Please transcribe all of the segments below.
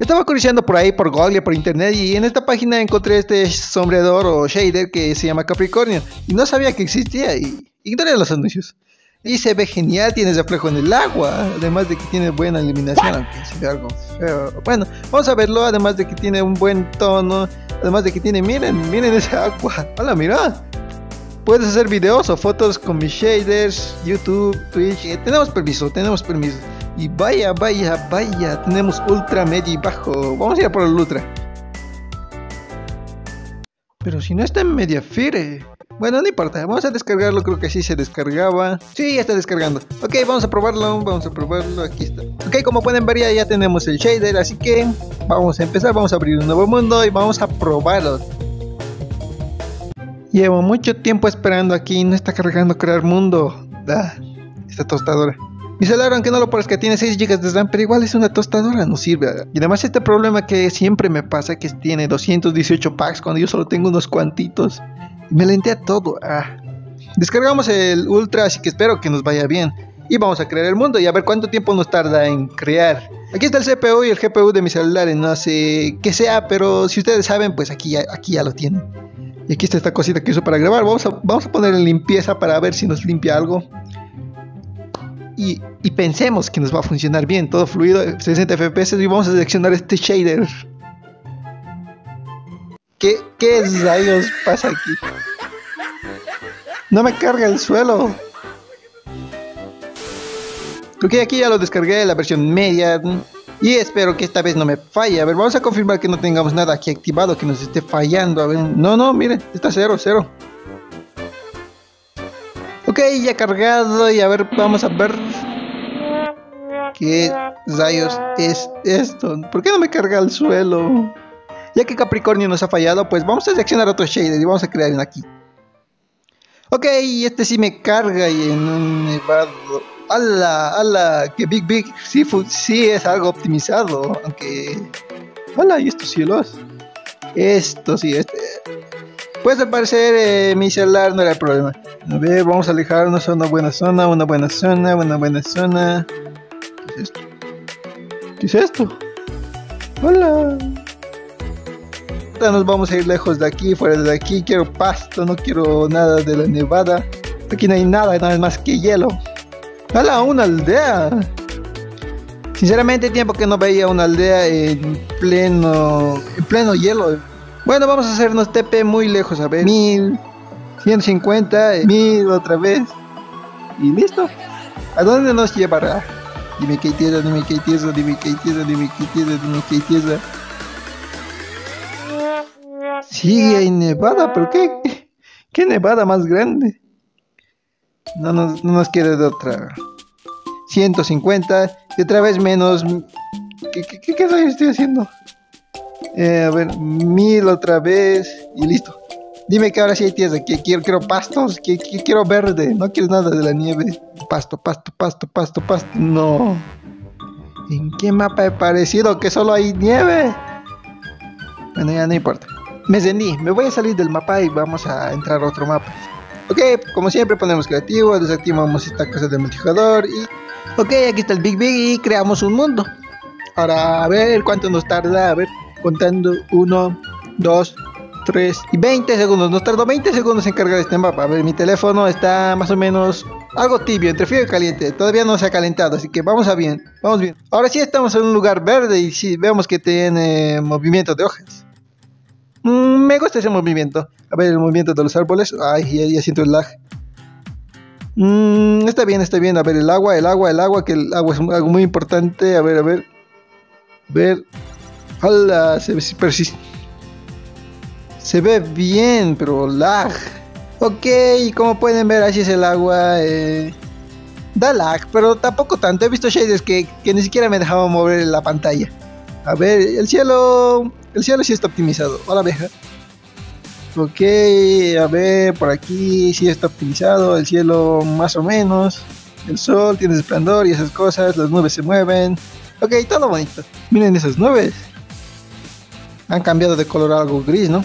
Estaba curioseando por ahí, por Google, por internet, y en esta página encontré este sombreador o shader que se llama Capricornio. Y no sabía que existía, y ignoré los anuncios. Y se ve genial, tiene reflejo en el agua, además de que tiene buena iluminación, aunque se ve algo feo. Bueno, vamos a verlo, además de que tiene un buen tono, además de que tiene, miren, miren esa agua. Hola, mira. Puedes hacer videos o fotos con mis shaders, YouTube, Twitch. Eh, tenemos permiso, tenemos permiso. Y vaya, vaya, vaya, tenemos ultra, medio y bajo. Vamos a ir a por el ultra. Pero si no está en media fire. Bueno, no importa, vamos a descargarlo, creo que sí se descargaba. Sí, ya está descargando. Ok, vamos a probarlo, vamos a probarlo, aquí está. Ok, como pueden ver ya, ya tenemos el shader, así que vamos a empezar, vamos a abrir un nuevo mundo y vamos a probarlo. Llevo mucho tiempo esperando aquí, no está cargando crear mundo. Ah, esta tostadora. Mi celular, aunque no lo parezca, tiene 6 GB de RAM, pero igual es una tostadora, no sirve. Y además este problema que siempre me pasa, que tiene 218 packs cuando yo solo tengo unos cuantitos. Me lentea todo. Ah. Descargamos el Ultra, así que espero que nos vaya bien. Y vamos a crear el mundo y a ver cuánto tiempo nos tarda en crear. Aquí está el CPU y el GPU de mi celular, no sé qué sea, pero si ustedes saben, pues aquí aquí ya lo tienen. Y aquí está esta cosita que uso para grabar. Vamos vamos a poner en limpieza para ver si nos limpia algo. Y, pensemos que nos va a funcionar bien, todo fluido, 60 FPS y vamos a seleccionar este shader. ¿Qué, qué rayos pasa aquí? No me carga el suelo. Ok, aquí ya lo descargué, la versión media. Y espero que esta vez no me falle. A ver, vamos a confirmar que no tengamos nada aquí activado, que nos esté fallando. A ver, no, no, miren, está cero, cero. Ya cargado y a ver, vamos a ver qué rayos es esto. ¿Por qué no me carga el suelo? Ya que Capricornio nos ha fallado, pues vamos a seleccionar otro shader y vamos a crear uno aquí. Ok, este sí me carga y en un nevado. ¡Hala! ¡Hala! Que Big Big Seafood sí es algo optimizado. Aunque. ¡Hala! ¿Y estos cielos? Esto sí, este. Pues al parecer eh, mi celular no era el problema. A ver, vamos a alejarnos a una buena zona, una buena zona, una buena zona. ¿Qué es esto? ¿Qué es esto? ¡Hola! nos vamos a ir lejos de aquí, fuera de aquí. Quiero pasto, no quiero nada de la nevada. Aquí no hay nada, nada más que hielo. ¡Hala, una aldea! Sinceramente, tiempo que no veía una aldea en pleno, en pleno hielo. Bueno, vamos a hacernos TP muy lejos, a ver. 1150, 1000 otra vez. Y listo. ¿A dónde nos llevará? Dime hay tierra, dime hay tierra, dime hay tierra, dime hay tierra, dime hay tierra. Sí, hay nevada, pero ¿qué? ¿Qué nevada más grande? No nos, no nos quiere de otra. 150 y otra vez menos. ¿Qué, qué, qué, qué estoy haciendo? Eh, a ver, mil otra vez y listo. Dime que ahora sí hay tierra, que quiero, quiero pastos, que, quiero verde, no quiero nada de la nieve. Pasto, pasto, pasto, pasto, pasto. No. ¿En qué mapa he parecido que solo hay nieve? Bueno, ya no importa. Me rendí, me voy a salir del mapa y vamos a entrar a otro mapa. Ok, como siempre ponemos creativo, desactivamos esta casa de multijugador y... Ok, aquí está el Big Big y creamos un mundo. Ahora a ver cuánto nos tarda, a ver, contando 1, 2, 3 y 20 segundos. Nos tardó 20 segundos en cargar este mapa. A ver, mi teléfono está más o menos algo tibio, entre frío y caliente. Todavía no se ha calentado, así que vamos a bien, vamos bien. Ahora sí estamos en un lugar verde y sí vemos que tiene movimiento de hojas. Mm, me gusta ese movimiento. A ver, el movimiento de los árboles. Ay, ya, siento el lag. Mm, está bien, está bien. A ver, el agua, el agua, el agua, que el agua es algo muy importante. A ver, a ver. A ver. Hola, se pero se ve bien, pero lag. Ok, como pueden ver, así es el agua. Eh, da lag, pero tampoco tanto. He visto shaders que, que ni siquiera me dejaban mover la pantalla. A ver, el cielo el cielo sí está optimizado. Hola, abeja. Ok, a ver, por aquí sí está optimizado. El cielo más o menos. El sol tiene esplendor y esas cosas. Las nubes se mueven. Ok, todo bonito. Miren esas nubes. Han cambiado de color algo gris, ¿no?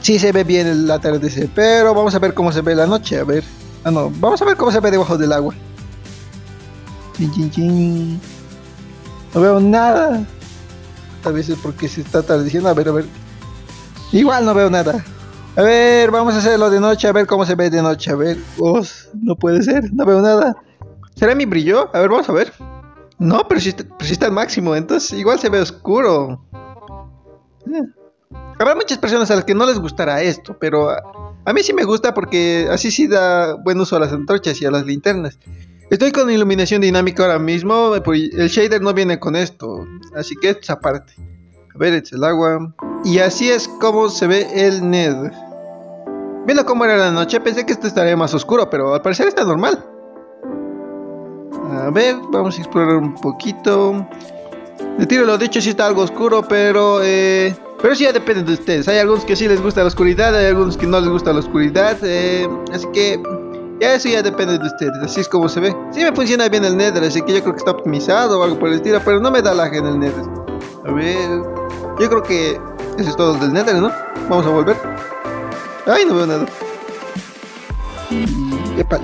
Sí se ve bien el atardecer, pero vamos a ver cómo se ve la noche. A ver. Ah, no. Vamos a ver cómo se ve debajo del agua. No veo nada. Tal vez es porque se está atardeciendo. A ver, a ver. Igual no veo nada. A ver, vamos a hacerlo de noche, a ver cómo se ve de noche. A ver, oh, no puede ser, no veo nada. ¿Será mi brillo? A ver, vamos a ver. No, pero si, está, al máximo, entonces igual se ve oscuro. Eh. Habrá muchas personas a las que no les gustará esto, pero a, mí sí me gusta porque así sí da buen uso a las antorchas y a las linternas. Estoy con iluminación dinámica ahora mismo, el shader no viene con esto, así que esto es aparte. A ver, es el agua. Y así es como se ve el NED. Viendo cómo era la noche, pensé que esto estaría más oscuro, pero al parecer está normal. A ver, vamos a explorar un poquito. De tiro lo dicho, sí está algo oscuro, pero eh, pero sí ya depende de ustedes. Hay algunos que sí les gusta la oscuridad, hay algunos que no les gusta la oscuridad. Eh, así que ya eso ya depende de ustedes. Así es como se ve. Sí me funciona bien el Nether, así que yo creo que está optimizado o algo por el estilo, pero no me da lag en el Nether. A ver, yo creo que eso es todo del Nether, ¿no? Vamos a volver. Ay, no veo nada. Epa.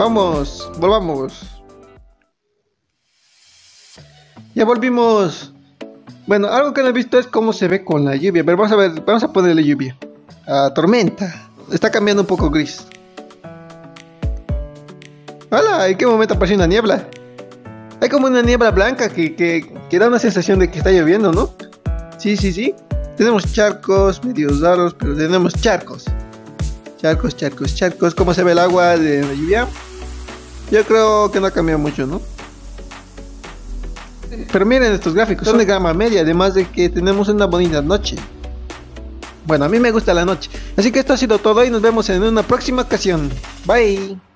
Vamos, volvamos. Ya volvimos. Bueno, algo que no he visto es cómo se ve con la lluvia. Pero vamos a ver, vamos a ponerle lluvia. A tormenta. Está cambiando un poco gris. ¡Hola! ¿En qué momento apareció una niebla? Hay como una niebla blanca que, que, da una sensación de que está lloviendo, ¿no? Sí, sí, sí. Tenemos charcos, medios raros, pero tenemos charcos. Charcos, charcos, charcos. ¿Cómo se ve el agua de la lluvia? Yo creo que no ha cambiado mucho, ¿no? Pero miren estos gráficos, son de gama media, además de que tenemos una bonita noche. Bueno, a mí me gusta la noche. Así que esto ha sido todo y nos vemos en una próxima ocasión. Bye.